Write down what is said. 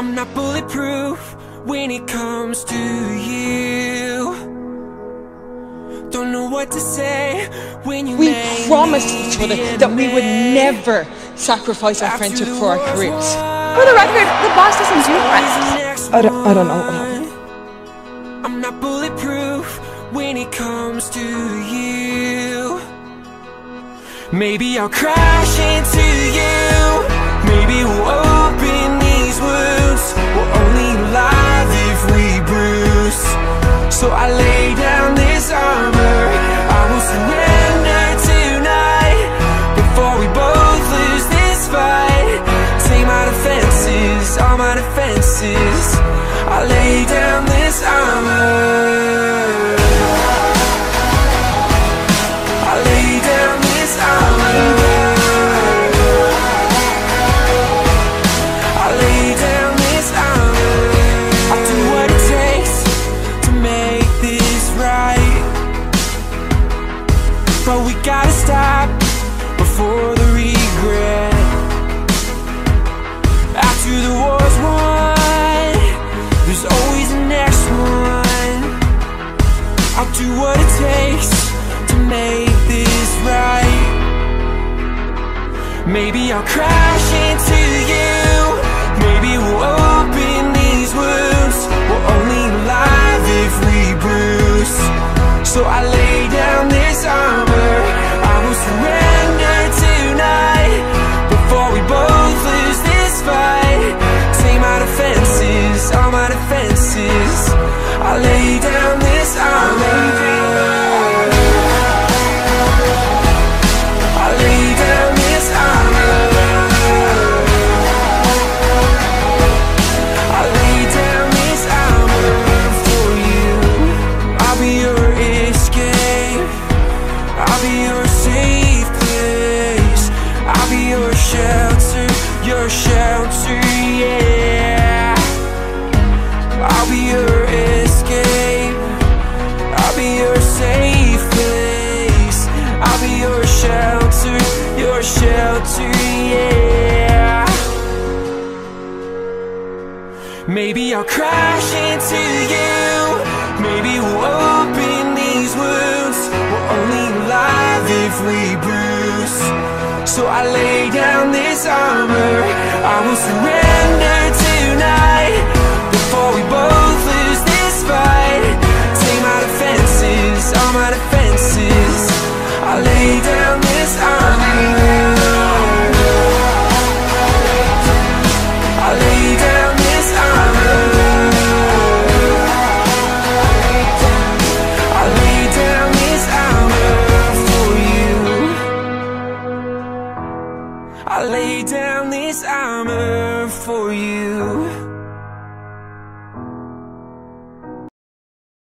I'm not bulletproof when it comes to you. Don't know what to say when you We promised each other that we would never sacrifice our friendship for our careers. For the record, the boss doesn't do friends. I don't- I don't know what happened. I'm not bulletproof when it comes to you. Maybe I'll crash into you. Maybe we'll So I lay down this armor. I will surrender tonight before we both lose this fight. Take my defenses, all my defenses. I lay down stop before the regret. After the war's won, there's always the next one. I'll do what it takes to make this right. Maybe I'll crash into your shelter, your shelter, yeah. I'll be your escape. I'll be your safe place. I'll be your shelter, your shelter, yeah. Maybe I'll crash into you. Maybe we'll open these wounds. We're only alive if we bruise. So I lay down this armor. I will surrender for you.